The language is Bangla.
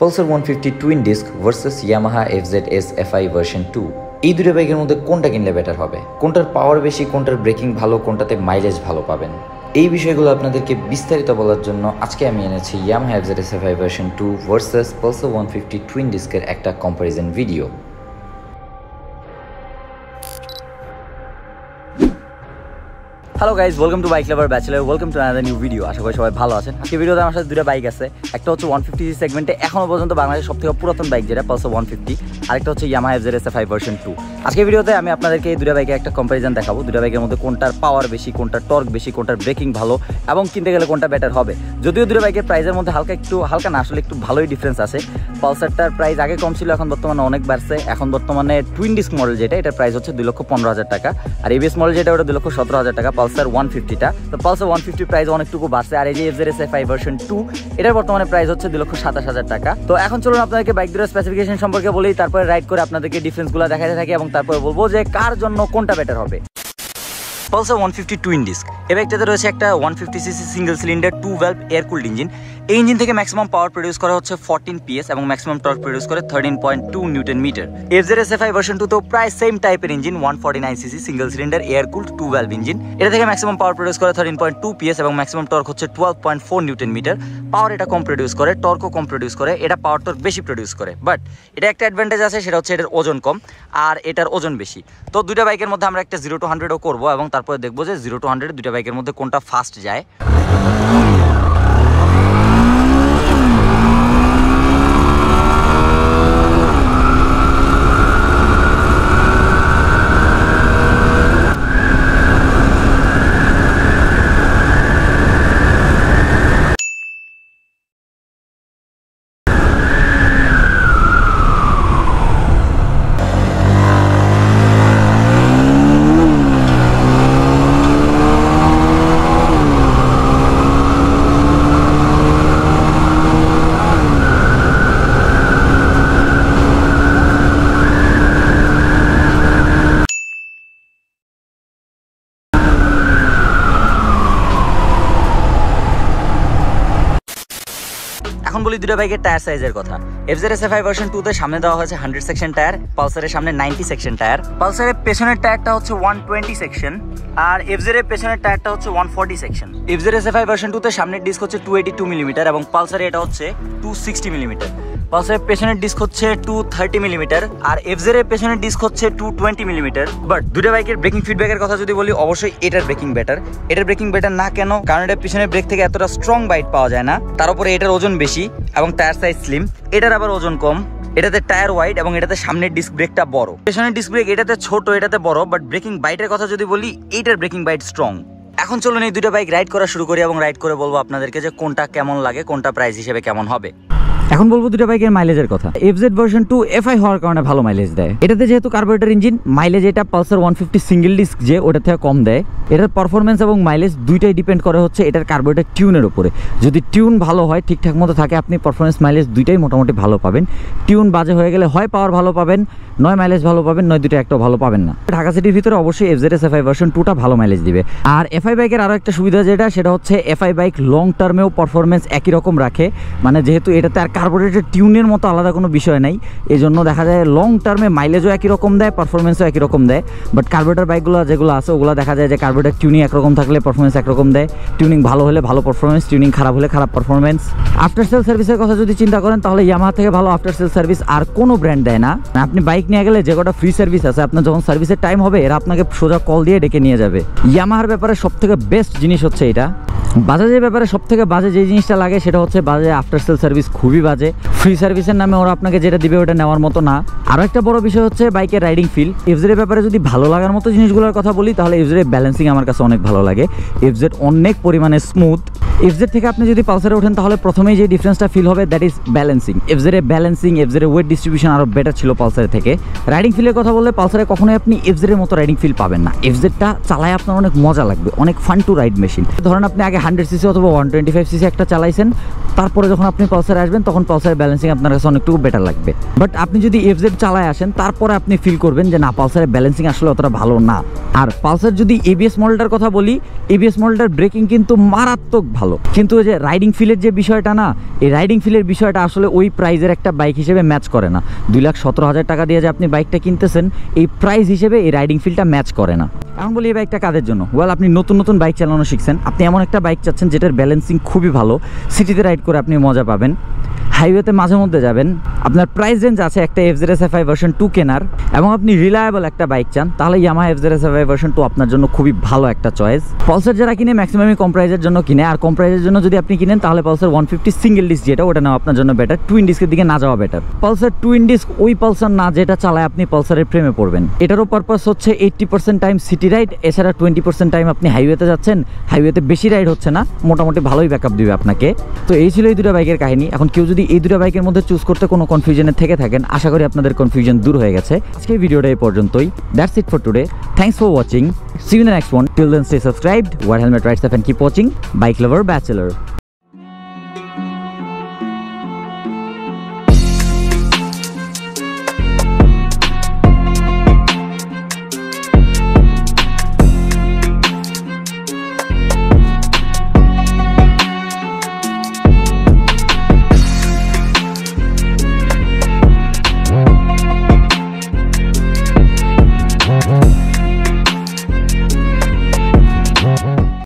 Twin disc versus Yamaha F Z S FI version two এই দুটো বাইকের মধ্যে কোনটা কিনলে বেটার হবে? কোনটার পাওয়ার বেশি, কোনটার ব্রেকিং ভালো, কোনটাতে মাইলেজ ভালো পাবেন? এই বিষয়গুলো আপনাদেরকে বিস্তারিত বলার জন্য আজকে আমি এনেছি Yamaha F Z S F I version two versus Pulsar one fifty twin ডিস্কের একটা comparison video hello guys welcome to bike lover bachelor welcome to another new video আশা করি সবাই ভালো আছেন। আজকে ভিডিওতে আমার সাথে দুটো বাইক আছে। একটা হচ্ছে ওয়ান ফিফটি সেগমেন্টে এখনও পর্যন্ত বাংলাদেশের সব থেকে পুরাতন বাইক যেটা পালসার ওয়ান ফিফটি আরেকটা হচ্ছে Yamaha F Z S five version two আজকে ভিডিওতে আমি আপনাদেরকে এই দুটো বাইকের একটা কম্পারিজন দেখাবো। দুটো বাইকের মধ্যে কোনটার পাওয়ার বেশি, কোনটার টর্ক বেশি, কোনটার ব্রেকিং ভালো এবং কিনতে গেলে কোনটা বেটার হবে। যদিও দুটো বাইকের প্রাইসের মধ্যে হালকা একটু, হালকা না, আসলে একটু ভালোই ডিফারেন্স আছে। পালসারটার প্রাইস আগে কম ছিল, এখন বর্তমানে অনেক বাড়ছে। এখন বর্তমানে টুইন ডিস্ক মডেল যেটা, এটার প্রাইস হচ্ছে দুই লক্ষ পনেরো হাজার টাকা। আর এবিএস মডেল যেটা, ওটা দুই লক্ষ সতেরো হাজার টাকা। পালসার ওয়ান ফিফটিটা। তো পালসার ওয়ান ফিফটি প্রাইস অনেকটুকু বাড়ছে আর এই যে F Z S I version two এটার বর্তমানে প্রাইস হচ্ছে দুই লক্ষ সাতাশ হাজার টাকা। তো এখন চলুন আপনাদেরকে বাইক দুটোর স্পেসিফিকেশন সম্পর্কে বলি, তারপরে রাইড করে আপনাদেরকে ডিফারেন্সগুলো দেখাতে থাকি এবং তারপরে বলব যে কার জন্য কোনটা বেটার হবে। Pulsar one fifty twin disc এ বাইকটাতে রয়েছে একটা one fifty cc single cylinder two valve air cooled engine এই ইঞ্জিন থেকে ম্যাক্সিমাম পাওয়ার প্রডিউস করা হচ্ছে ফোরটিন পিএস এবং ম্যাক্সিমাম টর্ক প্রডিউস করে thirteen point two newton metre F Z S F I version two তো প্রায় সেম টাইপের engine one forty nine cc single cylinder air cooled two valve engine এটা থেকে ম্যাক্সিমাম পাওয়ার প্রডিউস করে থার্টিন পয়েন্ট টু পিএস এবং ম্যাক্সিমাম টর্ক হচ্ছে twelve point four newton metre power এটা কম প্রডিউস করে টর্কও কম প্রডিউস করে, এটা পাওয়ার টর্ক বেশি প্রডিউস করে। বাট এটা একটা অ্যাডভান্টেজ আছে, সেটা হচ্ছে এটার ওজন কম আর এটার ওজন বেশি। তো দুটা বাইকের মধ্যে আমরা একটা জিরো টু হান্ড্রেডও করব এবং তারপরে দেখব যে জিরো টু হান্ড্রেড দুটা বাইকের মধ্যে কোনটা ফাস্ট যায় এখন বলি দুটো বাইকের টায়ার সাইজের কথা। F Z S I version টুতে সামনে দেওয়া হয়েছে হান্ড্রেড সেকশন টায়ার পালসারের সামনে নাইনটি সেকশন টায়ার পালসারের পেছনের টায়ারটা হচ্ছে ওয়ান টোয়েন্টি সেকশন আর এফ জেড এর পেছনের টায়ারটা হচ্ছে one forty section F Z S I version টুতে সামনের ডিস্ক হচ্ছে টু এইটি টু মিলিমিটার এবং পালসারে এটা হচ্ছে টু সিক্সটি মিলিমিটার পালসারের পেছনের ডিস্ক হচ্ছে টু থার্টি মিলিমিটার আর এফজের পেছনের ডিস্ক হচ্ছে টু টোয়েন্টি মিলিমিটার বাট দুটো বাইকের ব্রেকিং ফিডব্যাকের কথা যদি বলি, অবশ্যই এটার ব্রেকিং বেটার এটার ব্রেকিং বেটার না কেন? কারণ এটার পিছনের ব্রেক থেকে এতটা স্ট্রং বাইট পাওয়া যায় না। তার উপরে এটার ওজন বেশি এবং টায়ার সাইজ স্লিম এটার আবার ওজন কম। এটাতে টায়ার ওয়াইড এবং এটাতে সামনের ডিস্ক ব্রেকটা বড়। পেছনের ডিস্ক ব্রেক এটাতে ছোট, এটাতে বড় বাট ব্রেকিং বাইটের কথা যদি বলি, এইটার ব্রেকিং বাইট স্ট্রং এখন চলুন এই দুটো বাইক রাইড করা শুরু করি এবং রাইড করে বলব আপনাদেরকে যে কোনটা কেমন লাগে, কোনটা প্রাইস হিসেবে কেমন হবে। এখন বলব দুটো বাইকের মাইলেজের কথা। F Z version two FI হওয়ার কারণে ভালো মাইলেজ দেয়। এটাতে যেহেতু কার্বোরেটর ইঞ্জিন মাইলেজ এটা Pulsar one fifty single disc যে, ওটা থেকে কম দেয়। এটার পারফরমেন্স এবং মাইলেজ দুইটাই ডিপেন্ড করে হচ্ছে এটার কার্বোরেটর টিউনের উপরে। যদি টিউন ভালো হয়, ঠিকঠাক মতো থাকে, আপনি পারফরমেন্স মাইলেজ দুইটাই মোটামুটি ভালো পাবেন। টিউন বাজে হয়ে গেলে হয় পাওয়ার ভালো পাবেন, নয় মাইলেজ ভালো পাবেন, নয় দুটো একটাও ভালো পাবেন না। ঢাকা সিটির ভিতরে অবশ্যই F Z S FI version টুটা ভালো মাইলেজ দিবে। আর এফআই বাইকের আরও একটা সুবিধা যেটা, সেটা হচ্ছে এফআই বাইক লং টার্মেও পারফরমেন্স একই রকম রাখে। মানে যেহেতু এটাতে আর কার্বোরেটর টিউনের মতো আলাদা কোনো বিষয় নাই। এই জন্য দেখা যায় লং টার্মে মাইলেজও একই রকম দেয় পারফরমেন্সও একই রকম দেয়। বাট কার্বোরেটর বাইকগুলো যেগুলো আছে, ওগুলো দেখা যায় যে কার্বোরেটর টিউনিং একরকম থাকলে পারফরমেন্স একরকম দেয়। টিউনিং ভালো হলে ভালো পারফরমেন্স টিউনিং খারাপ হলে খারাপ পারফরমেন্স আফটার সেল সার্ভিসের কথা যদি চিন্তা করেন, তাহলে ইয়ামাহা থেকে ভালো আফটার সেল সার্ভিস আর কোনো ব্র্যান্ড দেয় না। আপনি বাইক নিয়ে গেলে যে কটা ফ্রি সার্ভিস আছে, আপনার যখন সার্ভিসের টাইম হবে, এরা আপনাকে সোজা কল দিয়ে ডেকে নিয়ে যাবে। ইয়ামাহার ব্যাপারে সব থেকে বেস্ট জিনিস হচ্ছে এটা। বাজাজের ব্যাপারে সব থেকে বাজে যে জিনিসটা লাগে সেটা হচ্ছে বাজে আফটার সেল সার্ভিস খুবই বাজে। ফ্রি সার্ভিসের নামে ওরা আপনাকে যেটা দিবে ওটা নেওয়ার মতো না। আরও একটা বড় বিষয় হচ্ছে বাইকের রাইডিং ফিল এফজেডের ব্যাপারে যদি ভালো লাগার মতো জিনিসগুলোর কথা বলি, তাহলে এফজের ব্যালেন্সিং আমার কাছে অনেক ভালো লাগে। এফজেড অনেক পরিমাণে স্মুথ এফজেড থেকে আপনি যদি পালসারে ওঠেন, তাহলে প্রথমেই যে ডিফারেন্সটা ফিল হবে দ্যাট ইজ ব্যালেন্সিং এফজেডের ব্যালেন্সিং এফজেডের ওয়েট ডিস্ট্রিবিউশন আরও বেটার ছিল পালসারের থেকে। রাইডিং ফিলের কথা বললে, পালসারে কখনোই আপনি এফজেডের মতো রাইডিং ফিল পাবেন না। এফজেডটা চালায় আপনার অনেক মজা লাগবে, অনেক ফান টু রাইড মেশিন ধরেন আপনি আগে হান্ড্রেড সিসি অথবা ওয়ান টোয়েন্টি ফাইভ সিসি একটা চালাইছেন তারপরে যখন আপনি পালসারে আসবেন, তখন পালসারের ব্যালেন্সিং আপনার কাছে অনেকটুকু বেটার লাগবে। বাট আপনি যদি এফ জেড চালায় আসেন, তারপরে আপনি ফিল করবেন যে না পালসারের ব্যালেন্সিং আসলে অতটা ভালো না। আর পালসার যদি এবিএস মডেলটার কথা বলি এবিএস মডেলটার ব্রেকিং কিন্তু মারাত্মক ভালো। কিন্তু ওই যে রাইডিং ফিলের যে বিষয়টা না, এই রাইডিং ফিলের বিষয়টা আসলে ওই প্রাইজের একটা বাইক হিসেবে ম্যাচ করে না। দুই লাখ সতেরো হাজার টাকা দিয়ে যে আপনি বাইকটা কিনতেছেন, এই প্রাইস হিসেবে এই রাইডিং ফিলটা ম্যাচ করে না। এখন বলি এই বাইকটা কাদের জন্য? ওয়েল আপনি নতুন নতুন বাইক চালানো শিখছেন। আপনি এমন একটা বাইক চাচ্ছেন যেটার ব্যালেন্সিং খুবই ভালো। সিটিতে রাইড করে আপনি মজা পাবেন। হাইওয়েতে মাঝে মধ্যে যাবেন। আপনার প্রাইস রেঞ্জ আছে একটা F Z S F I version two কেনার এবং আপনি রিলায়েবল একটা বাইক চান, তাহলে Yamaha F Z S F I version two আপনার জন্য খুবই ভালো একটা চয়েস পালসার যারা কিনে ম্যাক্সিমামই কম প্রাইজের জন্য কিনে, আর কম প্রাইজের জন্য যদি আপনি কিনেন, তাহলে Pulsar one fifty single disc যেটা, ওটা নেওয়া আপনার জন্য বেটার টুইন ডিস্কের দিকে না যাওয়া বেটার পালসার টুইন ডিস্ক ওই পালসার না যেটা চালায় আপনি পালসারের প্রেমে পড়বেন। এটারও পারপাস হচ্ছে eighty percent time city ride এছাড়া টোয়েন্টি পার্সেন্ট টাইম আপনি হাইওয়েতে যাচ্ছেন হাইওয়েতে বেশি রাইড হচ্ছে না, মোটামুটি ভালোই ব্যাকআপ দিবে আপনাকে। তো এই ছিল এই দুটো বাইকের কাহিনী। এখন কেউ যদি এই দুটো বাইকের মধ্যে চুজ করতে কোনো কনফিউশনে থেকে থাকেন, আশা করি আপনাদের কনফিউশন দূর হয়ে গেছে। আজকে ভিডিওটা এই পর্যন্তই। That's it for today thanks for watching see the next one till then stay wear helmet ride safe and keep watching bike lover bachelor